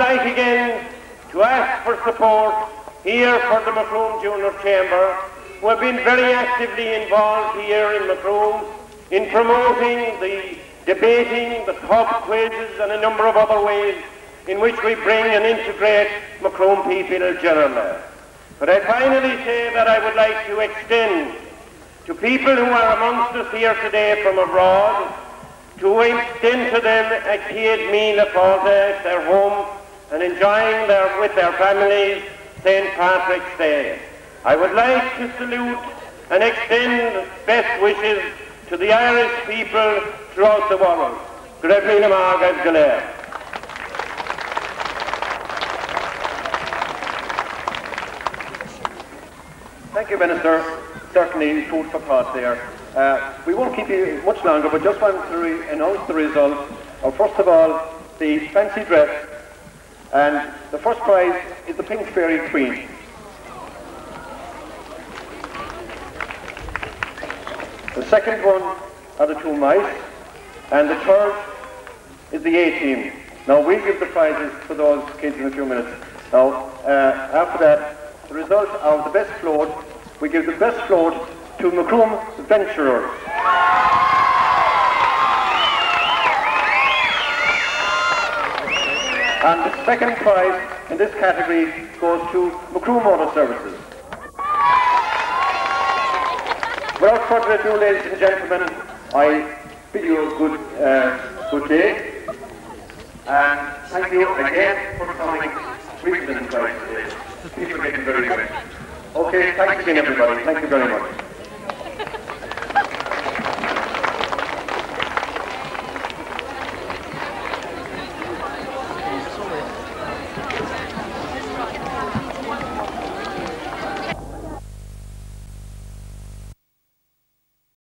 like again to ask for support here for the Macroom Junior Chamber, who have been very actively involved here in Macroom in promoting the debating, the pub quizzes and a number of other ways in which we bring and integrate Macroom people generally. But I finally say that I would like to extend to people who are amongst us here today from abroad, to extend to them a Míle Fáilte at their home and enjoying their, with their families St. Patrick's Day. I would like to salute and extend best wishes to the Irish people throughout the world. Mágad go léir. Thank you, Minister. Certainly food for thought there. Uh, we won't keep you much longer, but just wanted to announce the results. Uh, first of all, the fancy dress, and the first prize is the Pink Fairy Queen. The second one are the two mice, and the third is the A team. Now we'll give the prizes to those kids in a few minutes. Now, uh, after that, the result of the best float, we give the best float to Macroom Venturers. And the second prize in this category goes to Macroom Motor Services. Without further ado, ladies and gentlemen, I bid you a good, uh, good day. And thank you again for coming. We've been enjoying today. People getting very well. Okay, thanks again, everybody. Thank you very much.